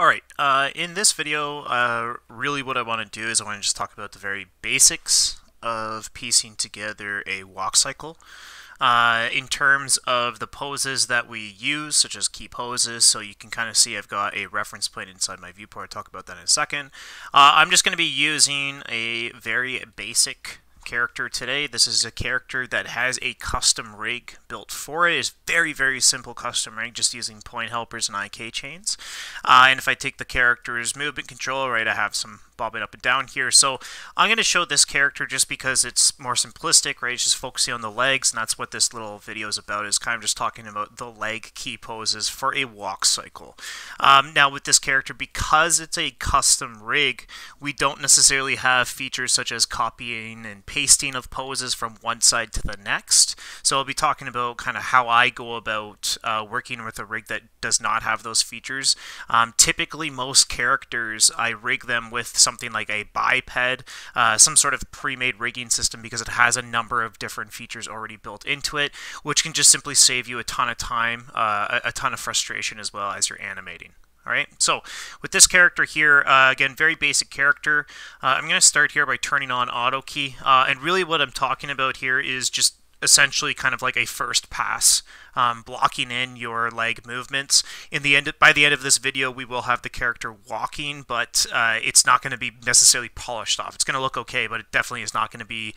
Alright, uh, in this video, uh, really what I want to do is I want to just talk about the very basics of piecing together a walk cycle. Uh, in terms of the poses that we use, such as key poses, so you can kind of see I've got a reference plane inside my viewport. I'll talk about that in a second. Uh, I'm just going to be using a very basic character today. This is a character that has a custom rig built for it. It's very, very simple custom rig, just using point helpers and IK chains. Uh, and if I take the character's movement control, right, I have some bobbing up and down here. So I'm going to show this character just because it's more simplistic, right? It's just focusing on the legs, and that's what this little video is about, is kind of just talking about the leg key poses for a walk cycle. Um, now with this character, because it's a custom rig, we don't necessarily have features such as copying and pasting of poses from one side to the next. So I'll be talking about kind of how I go about uh, working with a rig that does not have those features. Um, typically, most characters, I rig them with some something like a biped, uh, some sort of pre-made rigging system because it has a number of different features already built into it, which can just simply save you a ton of time, uh, a, ton of frustration as well as you're animating. All right, so with this character here, uh, again, very basic character. Uh, I'm going to start here by turning on auto key. Uh, and really what I'm talking about here is just essentially kind of like a first pass, um, blocking in your leg movements. In the end, by the end of this video, we will have the character walking, but uh, it's not going to be necessarily polished off. It's going to look okay, but it definitely is not going to be,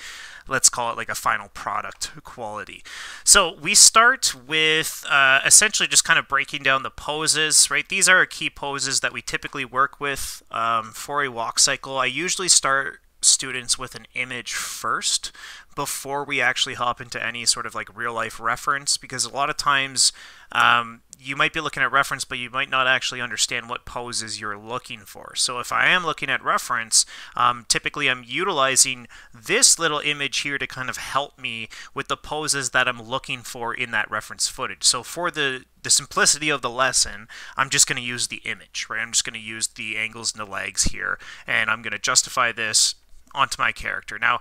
let's call it like a final product quality. So we start with uh, essentially just kind of breaking down the poses, right? These are key poses that we typically work with um, for a walk cycle. I usually start students with an image first before we actually hop into any sort of like real life reference because a lot of times um, you might be looking at reference but you might not actually understand what poses you're looking for so if I am looking at reference um, typically I'm utilizing this little image here to kind of help me with the poses that I'm looking for in that reference footage so for the the simplicity of the lesson, I'm just going to use the image, right? I'm just going to use the angles and the legs here, and I'm going to justify this onto my character. Now,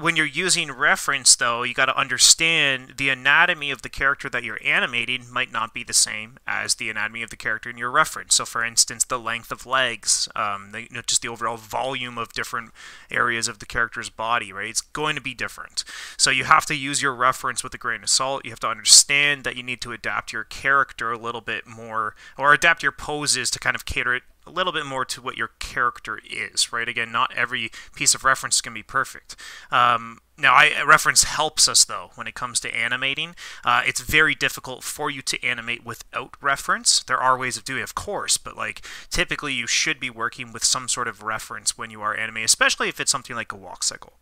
when you're using reference though you got to understand the anatomy of the character that you're animating might not be the same as the anatomy of the character in your reference. So for instance the length of legs um, the, you know, just the overall volume of different areas of the character's body right? It's going to be different. So you have to use your reference with a grain of salt. You have to understand that you need to adapt your character a little bit more or adapt your poses to kind of cater it a little bit more to what your character is, right? Again, not every piece of reference can be perfect. Um, now, I, reference helps us though when it comes to animating. Uh, it's very difficult for you to animate without reference. There are ways of doing it, of course, but like typically you should be working with some sort of reference when you are animating, especially if it's something like a walk cycle.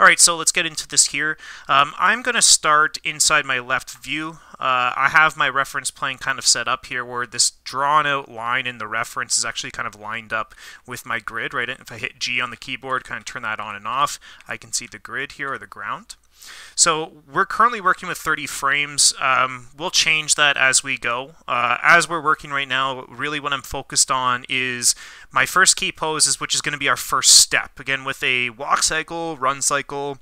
All right, so let's get into this here. Um, I'm going to start inside my left view. Uh, I have my reference plane kind of set up here where this drawn out line in the reference is actually kind of lined up with my grid, right? If I hit G on the keyboard, kind of turn that on and off, I can see the grid here the ground. So we're currently working with 30 frames. Um, we'll change that as we go. Uh, as we're working right now, really what I'm focused on is my first key poses, which is going to be our first step. Again, with a walk cycle, run cycle,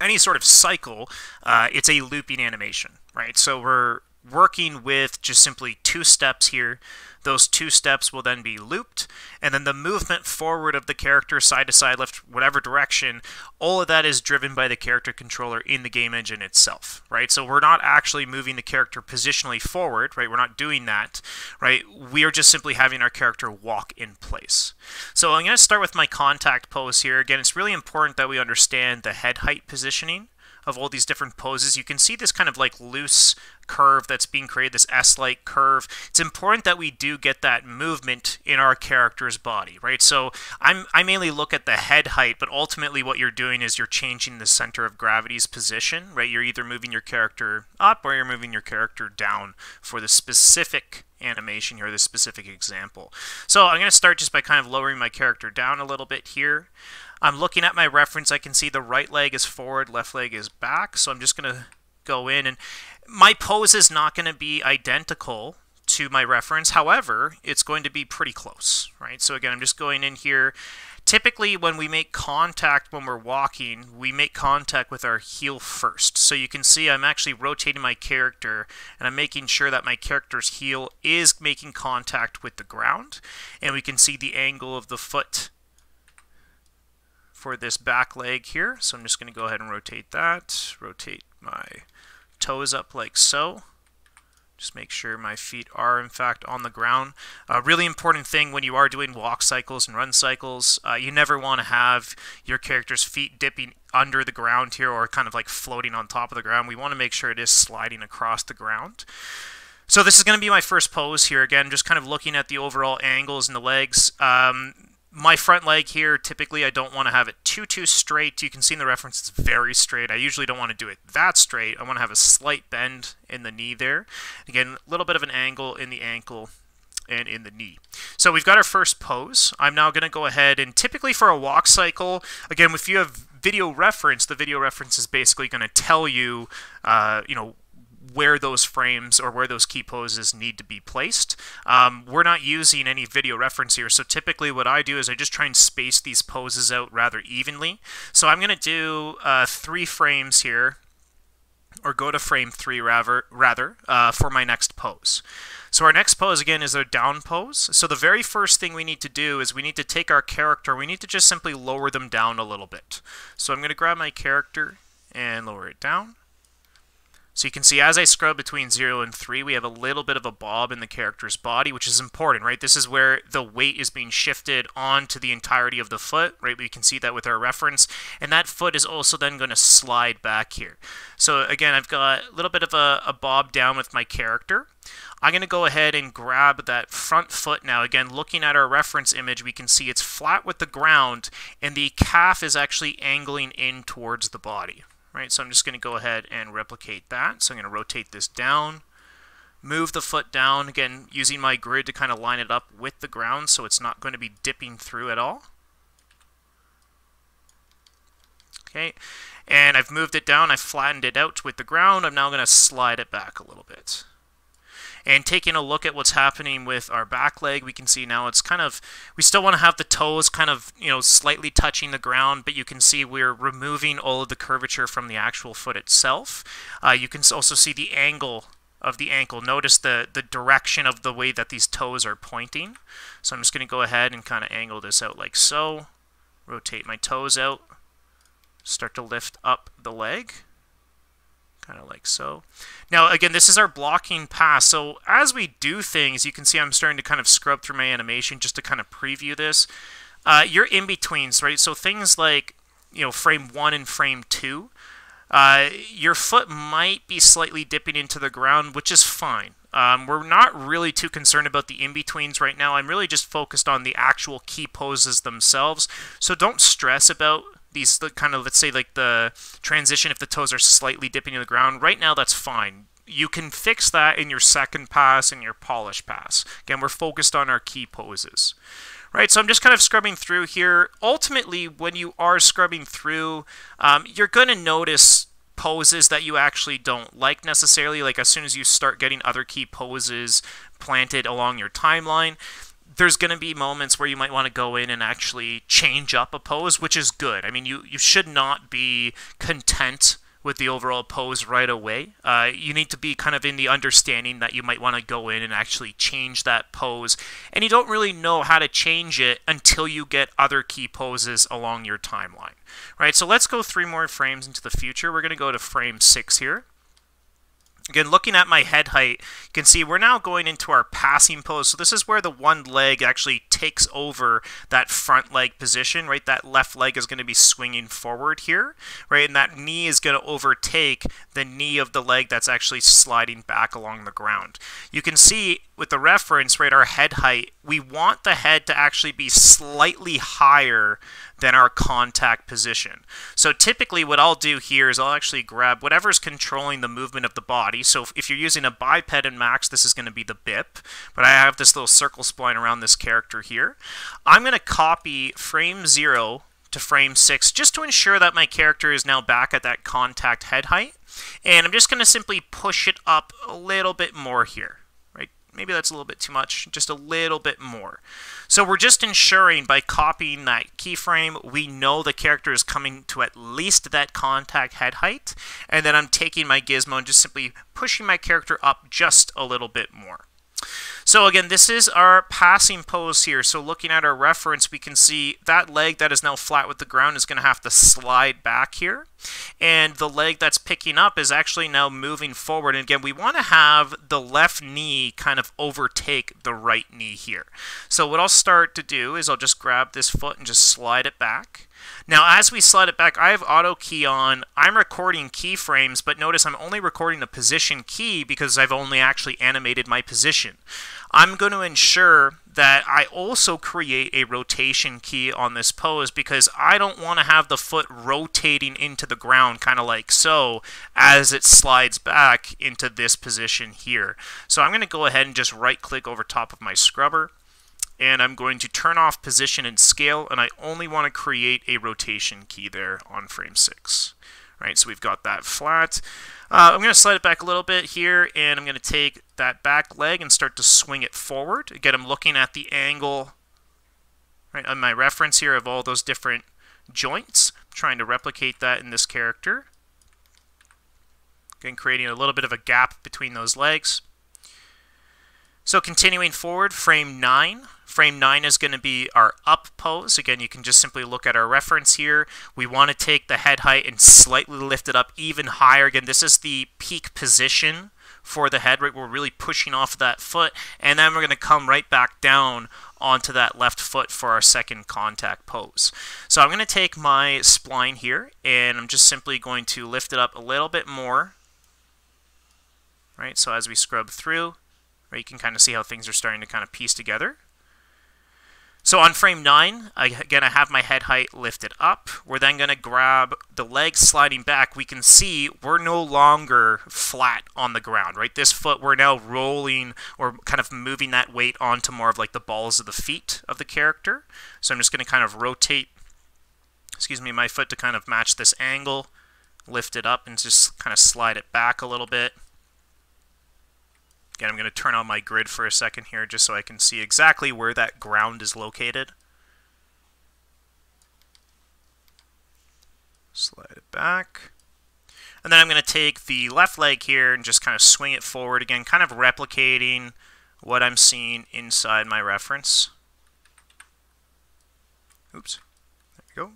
any sort of cycle, uh, it's a looping animation, right? So we're working with just simply two steps here. Those two steps will then be looped, and then the movement forward of the character, side to side, left, whatever direction, all of that is driven by the character controller in the game engine itself, right? So we're not actually moving the character positionally forward, right? We're not doing that, right? We are just simply having our character walk in place. So I'm going to start with my contact pose here. Again, it's really important that we understand the head height positioning of all these different poses. You can see this kind of like loose curve that's being created, this S-like curve. It's important that we do get that movement in our character's body, right? So I'm, I mainly look at the head height, but ultimately what you're doing is you're changing the center of gravity's position, right? You're either moving your character up or you're moving your character down for the specific animation here, this specific example. So I'm going to start just by kind of lowering my character down a little bit here. I'm looking at my reference. I can see the right leg is forward, left leg is back. So I'm just going to go in and my pose is not going to be identical to my reference. However, it's going to be pretty close, right? So again, I'm just going in here typically when we make contact when we're walking, we make contact with our heel first. So you can see I'm actually rotating my character and I'm making sure that my character's heel is making contact with the ground. And we can see the angle of the foot for this back leg here. So I'm just going to go ahead and rotate that, rotate my toes up like so. Just make sure my feet are, in fact, on the ground. A really important thing when you are doing walk cycles and run cycles, uh, you never want to have your character's feet dipping under the ground here or kind of like floating on top of the ground. We want to make sure it is sliding across the ground. So this is going to be my first pose here. Again, just kind of looking at the overall angles and the legs. Um, my front leg here, typically I don't want to have it too, too straight. You can see in the reference it's very straight. I usually don't want to do it that straight. I want to have a slight bend in the knee there. Again, a little bit of an angle in the ankle and in the knee. So we've got our first pose. I'm now going to go ahead and typically for a walk cycle, again, if you have video reference, the video reference is basically going to tell you, uh, you know, where those frames or where those key poses need to be placed. Um, we're not using any video reference here, so typically what I do is I just try and space these poses out rather evenly. So I'm going to do uh, three frames here, or go to frame three rather, rather uh, for my next pose. So our next pose, again, is a down pose. So the very first thing we need to do is we need to take our character, we need to just simply lower them down a little bit. So I'm going to grab my character and lower it down. So you can see as I scrub between 0 and 3, we have a little bit of a bob in the character's body, which is important, right? This is where the weight is being shifted onto the entirety of the foot, right? We can see that with our reference. And that foot is also then going to slide back here. So again, I've got a little bit of a, a bob down with my character. I'm going to go ahead and grab that front foot now. Again, looking at our reference image, we can see it's flat with the ground, and the calf is actually angling in towards the body, right? So I'm just going to go ahead and replicate that. So I'm going to rotate this down, move the foot down, again, using my grid to kind of line it up with the ground so it's not going to be dipping through at all. Okay, and I've moved it down, I've flattened it out with the ground. I'm now going to slide it back a little bit. And taking a look at what's happening with our back leg, we can see now it's kind of, we still want to have the toes kind of, you know, slightly touching the ground, but you can see we're removing all of the curvature from the actual foot itself. Uh, you can also see the angle of the ankle. Notice the, the direction of the way that these toes are pointing. So I'm just going to go ahead and kind of angle this out like so. Rotate my toes out. Start to lift up the leg kind of like so. Now, again, this is our blocking pass. So as we do things, you can see I'm starting to kind of scrub through my animation just to kind of preview this. Uh, your in-betweens, right? So things like, you know, frame one and frame two, uh, your foot might be slightly dipping into the ground, which is fine. Um, we're not really too concerned about the in-betweens right now. I'm really just focused on the actual key poses themselves. So don't stress about these the kind of let's say like the transition if the toes are slightly dipping in the ground. Right now that's fine. You can fix that in your second pass and your polish pass. Again we're focused on our key poses. Right so i'm just kind of scrubbing through here. Ultimately when you are scrubbing through um, you're going to notice poses that you actually don't like necessarily. Like as soon as you start getting other key poses planted along your timeline there's going to be moments where you might want to go in and actually change up a pose, which is good. I mean, you, you should not be content with the overall pose right away. Uh, you need to be kind of in the understanding that you might want to go in and actually change that pose. And you don't really know how to change it until you get other key poses along your timeline. Right, so let's go three more frames into the future. We're going to go to frame six here. Again, looking at my head height, you can see we're now going into our passing pose. So this is where the one leg actually takes over that front leg position, right? That left leg is going to be swinging forward here, right? And that knee is going to overtake the knee of the leg that's actually sliding back along the ground. You can see with the reference, right, our head height, we want the head to actually be slightly higher than our contact position. So typically what I'll do here is I'll actually grab whatever's controlling the movement of the body. So if you're using a biped in Max, this is going to be the BIP, but I have this little circle spline around this character here. I'm going to copy frame 0 to frame 6 just to ensure that my character is now back at that contact head height. And I'm just going to simply push it up a little bit more here maybe that's a little bit too much, just a little bit more. So we're just ensuring by copying that keyframe, we know the character is coming to at least that contact head height, and then I'm taking my gizmo and just simply pushing my character up just a little bit more. So again, this is our passing pose here. So looking at our reference, we can see that leg that is now flat with the ground is going to have to slide back here. And the leg that's picking up is actually now moving forward. And again, we want to have the left knee kind of overtake the right knee here. So what I'll start to do is I'll just grab this foot and just slide it back. Now, as we slide it back, I have auto key on. I'm recording keyframes, but notice I'm only recording the position key because I've only actually animated my position. I'm going to ensure that I also create a rotation key on this pose because I don't want to have the foot rotating into the ground kind of like so as it slides back into this position here. So I'm going to go ahead and just right click over top of my scrubber and I'm going to turn off position and scale, and I only want to create a rotation key there on frame 6. Right, so we've got that flat. Uh, I'm going to slide it back a little bit here, and I'm going to take that back leg and start to swing it forward. Again, I'm looking at the angle right, on my reference here of all those different joints, I'm trying to replicate that in this character. Again, creating a little bit of a gap between those legs. So continuing forward, frame 9. Frame 9 is going to be our up pose. Again, you can just simply look at our reference here. We want to take the head height and slightly lift it up even higher. Again, this is the peak position for the head, right? We're really pushing off that foot, and then we're going to come right back down onto that left foot for our second contact pose. So I'm going to take my spline here, and I'm just simply going to lift it up a little bit more, right? So as we scrub through, right, you can kind of see how things are starting to kind of piece together. So on frame 9, again, I have my head height lifted up. We're then going to grab the legs sliding back. We can see we're no longer flat on the ground, right? This foot, we're now rolling or kind of moving that weight onto more of like the balls of the feet of the character. So I'm just going to kind of rotate, excuse me, my foot to kind of match this angle, lift it up and just kind of slide it back a little bit. Again, I'm going to turn on my grid for a second here just so I can see exactly where that ground is located. Slide it back. And then I'm going to take the left leg here and just kind of swing it forward again, kind of replicating what I'm seeing inside my reference. Oops. There we go.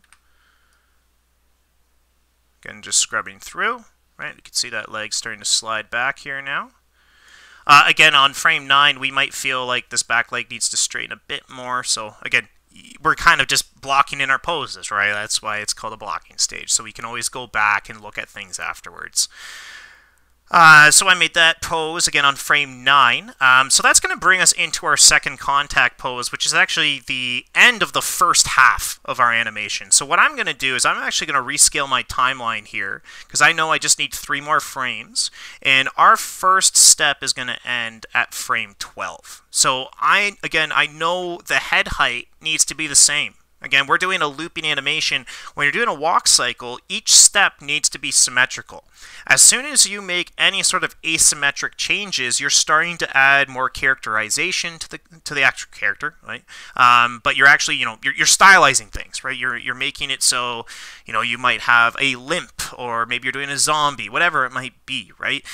Again, just scrubbing through. Right, you can see that leg starting to slide back here now. Uh, again, on frame 9, we might feel like this back leg needs to straighten a bit more. So again, we're kind of just blocking in our poses, right? That's why it's called a blocking stage. So we can always go back and look at things afterwards. Uh, so I made that pose again on frame 9. Um, so that's going to bring us into our second contact pose, which is actually the end of the first half of our animation. So what I'm going to do is I'm actually going to rescale my timeline here, because I know I just need three more frames. And our first step is going to end at frame 12. So I, again, I know the head height needs to be the same. Again, we're doing a looping animation. When you're doing a walk cycle, each step needs to be symmetrical. As soon as you make any sort of asymmetric changes, you're starting to add more characterization to the to the actual character, right? Um, but you're actually, you know, you're, you're stylizing things, right? You're you're making it so, you know, you might have a limp, or maybe you're doing a zombie, whatever it might be, right?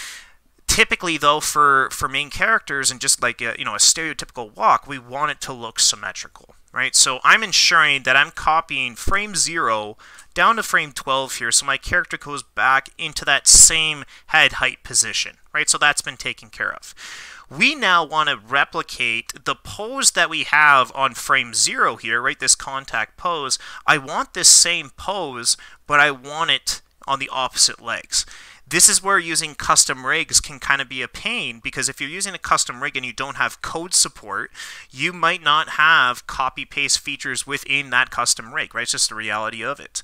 typically though for for main characters and just like a, you know a stereotypical walk we want it to look symmetrical right? So I'm ensuring that I'm copying frame 0 down to frame 12 here so my character goes back into that same head height position, right? So that's been taken care of. We now want to replicate the pose that we have on frame 0 here, right? This contact pose. I want this same pose, but I want it on the opposite legs. This is where using custom rigs can kind of be a pain because if you're using a custom rig and you don't have code support, you might not have copy paste features within that custom rig, right? It's just the reality of it.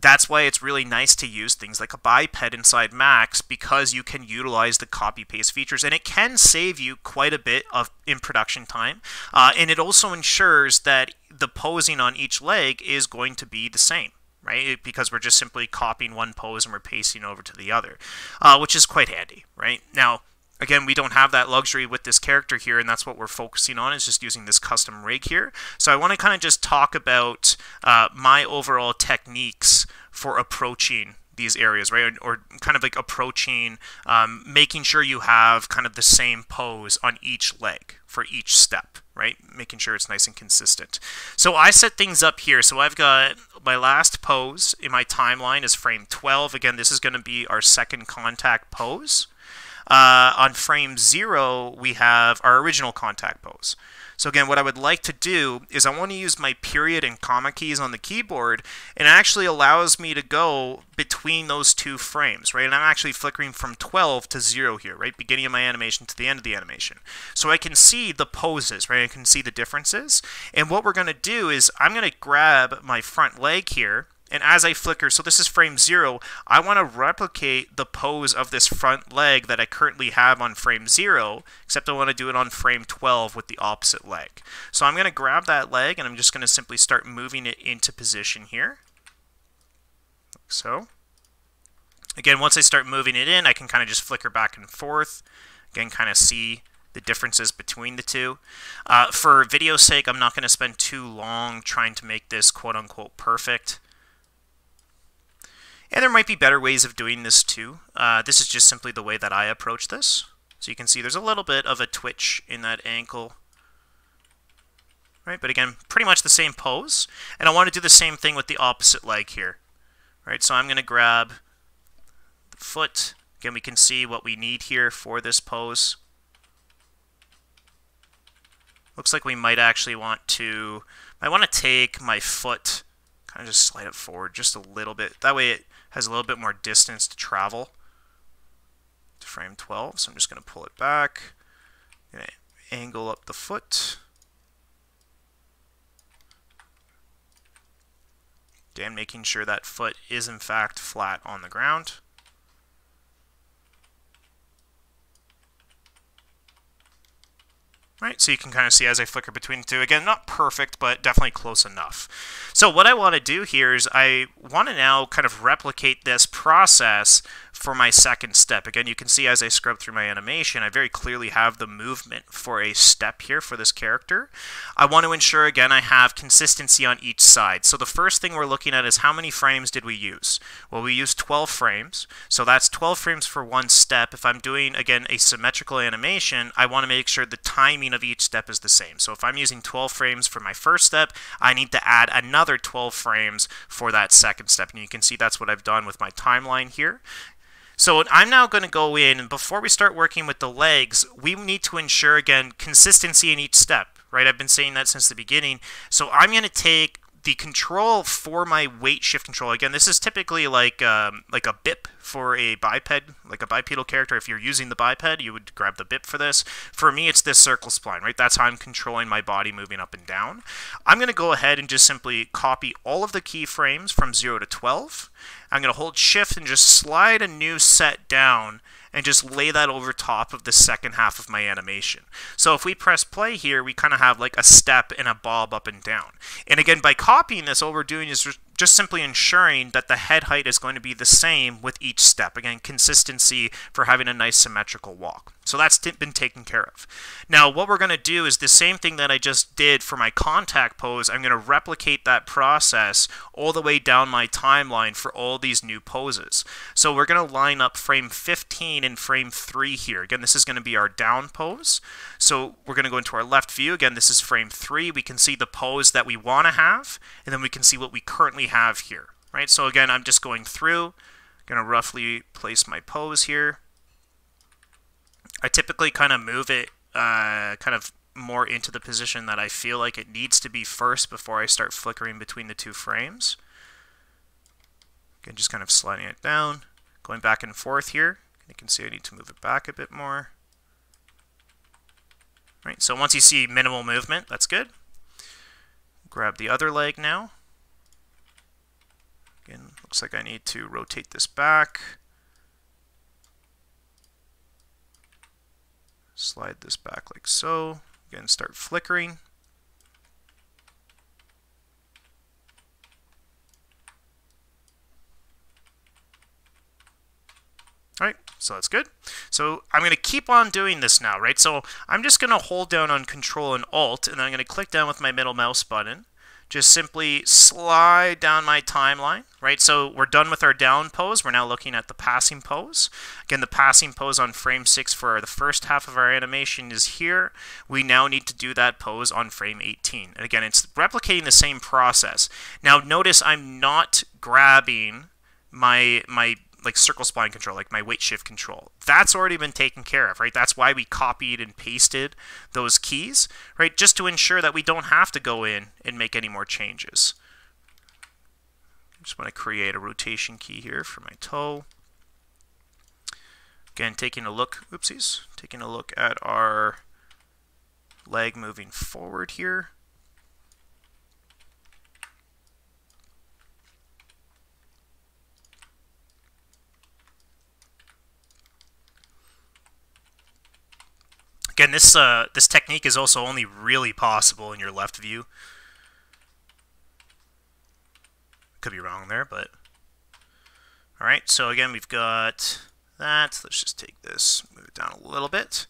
That's why it's really nice to use things like a biped inside Max because you can utilize the copy paste features and it can save you quite a bit of in production time. Uh, and it also ensures that the posing on each leg is going to be the same right? Because we're just simply copying one pose and we're pasting over to the other, uh, which is quite handy, right? Now, again, we don't have that luxury with this character here, and that's what we're focusing on, is just using this custom rig here. So I want to kind of just talk about uh, my overall techniques for approaching these areas, right? Or, or kind of like approaching, um, making sure you have kind of the same pose on each leg for each step, right? Making sure it's nice and consistent. So I set things up here. So I've got my last pose in my timeline is frame 12. Again, this is going to be our second contact pose. Uh, on frame zero, we have our original contact pose. So again, what I would like to do is I want to use my period and comma keys on the keyboard, and it actually allows me to go between those two frames, right? And I'm actually flickering from 12 to 0 here, right? Beginning of my animation to the end of the animation. So I can see the poses, right? I can see the differences. And what we're going to do is I'm going to grab my front leg here, and as I flicker, so this is frame zero, I want to replicate the pose of this front leg that I currently have on frame zero, except I want to do it on frame 12 with the opposite leg. So I'm going to grab that leg and I'm just going to simply start moving it into position here. Like so. Again, once I start moving it in, I can kind of just flicker back and forth. Again, kind of see the differences between the two. Uh, for video's sake, I'm not going to spend too long trying to make this quote-unquote perfect. And there might be better ways of doing this too. Uh, this is just simply the way that I approach this. So you can see there's a little bit of a twitch in that ankle. Right, but again, pretty much the same pose. And I want to do the same thing with the opposite leg here. Right, so I'm going to grab the foot. Again, we can see what we need here for this pose. Looks like we might actually want to, I want to take my foot, kind of just slide it forward just a little bit. That way it has a little bit more distance to travel to frame 12. So I'm just going to pull it back. To angle up the foot. Again, making sure that foot is in fact flat on the ground. Right, so you can kind of see as I flicker between the two. Again, not perfect, but definitely close enough. So what I want to do here is I want to now kind of replicate this process for my second step. Again, you can see as I scrub through my animation, I very clearly have the movement for a step here for this character. I want to ensure, again, I have consistency on each side. So the first thing we're looking at is how many frames did we use? Well, we used 12 frames, so that's 12 frames for one step. If I'm doing, again, a symmetrical animation, I want to make sure the timing of each step is the same. So if I'm using 12 frames for my first step, I need to add another 12 frames for that second step. And you can see that's what I've done with my timeline here. So I'm now going to go in, and before we start working with the legs, we need to ensure, again, consistency in each step, right? I've been saying that since the beginning. So I'm going to take the control for my weight shift control, again, this is typically like um, like a BIP for a biped, like a bipedal character. If you're using the biped, you would grab the BIP for this. For me, it's this circle spline, right? That's how I'm controlling my body moving up and down. I'm going to go ahead and just simply copy all of the keyframes from 0 to 12. I'm going to hold shift and just slide a new set down and just lay that over top of the second half of my animation. So if we press play here, we kind of have like a step and a bob up and down. And again, by copying this, all we're doing is just simply ensuring that the head height is going to be the same with each step. Again, consistency for having a nice symmetrical walk. So that's been taken care of. Now, what we're going to do is the same thing that I just did for my contact pose. I'm going to replicate that process all the way down my timeline for all these new poses. So we're going to line up frame 15 and frame 3 here. Again, this is going to be our down pose. So we're going to go into our left view. Again, this is frame 3. We can see the pose that we want to have, and then we can see what we currently have here. Right. So again, I'm just going through, going to roughly place my pose here. I typically kind of move it uh, kind of more into the position that I feel like it needs to be first before I start flickering between the two frames. Again, just kind of sliding it down, going back and forth here. You can see I need to move it back a bit more. Right, so once you see minimal movement, that's good. Grab the other leg now. Again, looks like I need to rotate this back. Slide this back like so. Again, start flickering. All right, so that's good. So I'm going to keep on doing this now, right? So I'm just going to hold down on Control and Alt, and then I'm going to click down with my middle mouse button. Just simply slide down my timeline, right? So we're done with our down pose. We're now looking at the passing pose. Again, the passing pose on frame 6 for the first half of our animation is here. We now need to do that pose on frame 18. And again, it's replicating the same process. Now notice I'm not grabbing my my like circle spline control, like my weight shift control. That's already been taken care of, right? That's why we copied and pasted those keys, right? Just to ensure that we don't have to go in and make any more changes. Just want to create a rotation key here for my toe. Again, taking a look, oopsies, taking a look at our leg moving forward here. Again, this uh, this technique is also only really possible in your left view. Could be wrong there, but... Alright, so again, we've got that. Let's just take this, move it down a little bit.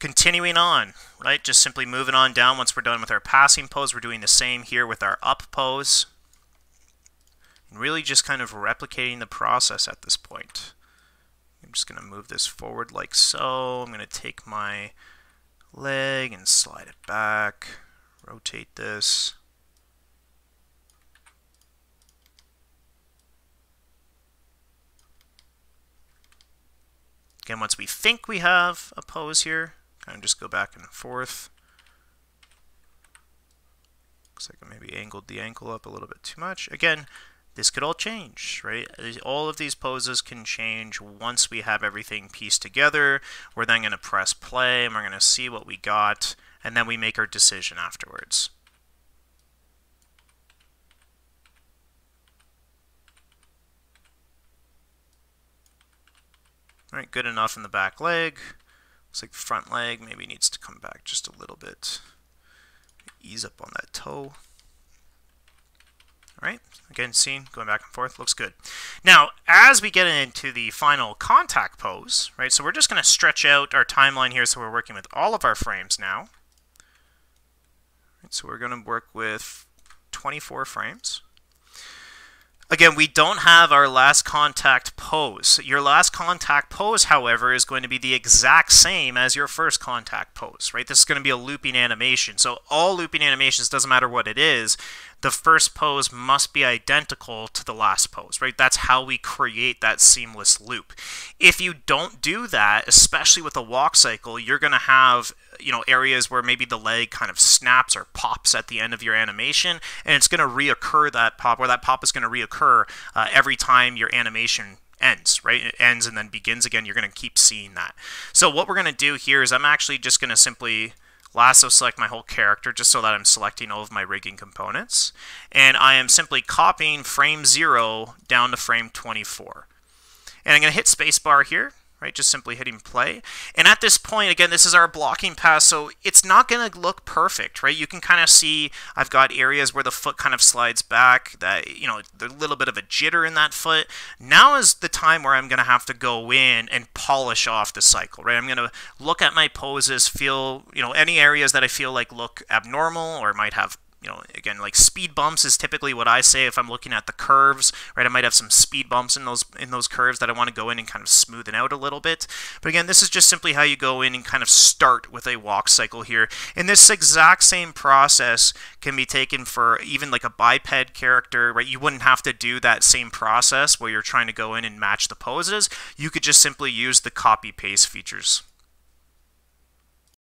Continuing on, right? Just simply moving on down once we're done with our passing pose. We're doing the same here with our up pose. And really just kind of replicating the process at this point. Just going to move this forward like so. I'm going to take my leg and slide it back, rotate this. Again, once we think we have a pose here, kind of just go back and forth. Looks like I maybe angled the ankle up a little bit too much. Again, this could all change, right? All of these poses can change once we have everything pieced together. We're then going to press play and we're going to see what we got and then we make our decision afterwards. All right, good enough in the back leg. Looks like front leg maybe needs to come back just a little bit. Ease up on that toe. Right, again, seen, going back and forth, looks good. Now, as we get into the final contact pose, right, so we're just going to stretch out our timeline here so we're working with all of our frames now. So we're going to work with 24 frames. Again, we don't have our last contact pose. Your last contact pose, however, is going to be the exact same as your first contact pose, right? This is going to be a looping animation. So all looping animations, doesn't matter what it is, the first pose must be identical to the last pose, right? That's how we create that seamless loop. If you don't do that, especially with a walk cycle, you're going to have you know areas where maybe the leg kind of snaps or pops at the end of your animation and it's going to reoccur that pop where that pop is going to reoccur uh, every time your animation ends, right? It ends and then begins again. You're going to keep seeing that. So what we're going to do here is I'm actually just going to simply lasso select my whole character just so that I'm selecting all of my rigging components. And I am simply copying frame 0 down to frame 24. And I'm going to hit spacebar here right? Just simply hitting play. And at this point, again, this is our blocking pass, so it's not going to look perfect, right? You can kind of see I've got areas where the foot kind of slides back, that, you know, there's a little bit of a jitter in that foot. Now is the time where I'm going to have to go in and polish off the cycle, right? I'm going to look at my poses, feel, you know, any areas that I feel like look abnormal or might have you know, again, like speed bumps is typically what I say if I'm looking at the curves, right? I might have some speed bumps in those in those curves that I want to go in and kind of smoothen out a little bit. But again, this is just simply how you go in and kind of start with a walk cycle here. And this exact same process can be taken for even like a biped character, right? You wouldn't have to do that same process where you're trying to go in and match the poses. You could just simply use the copy paste features.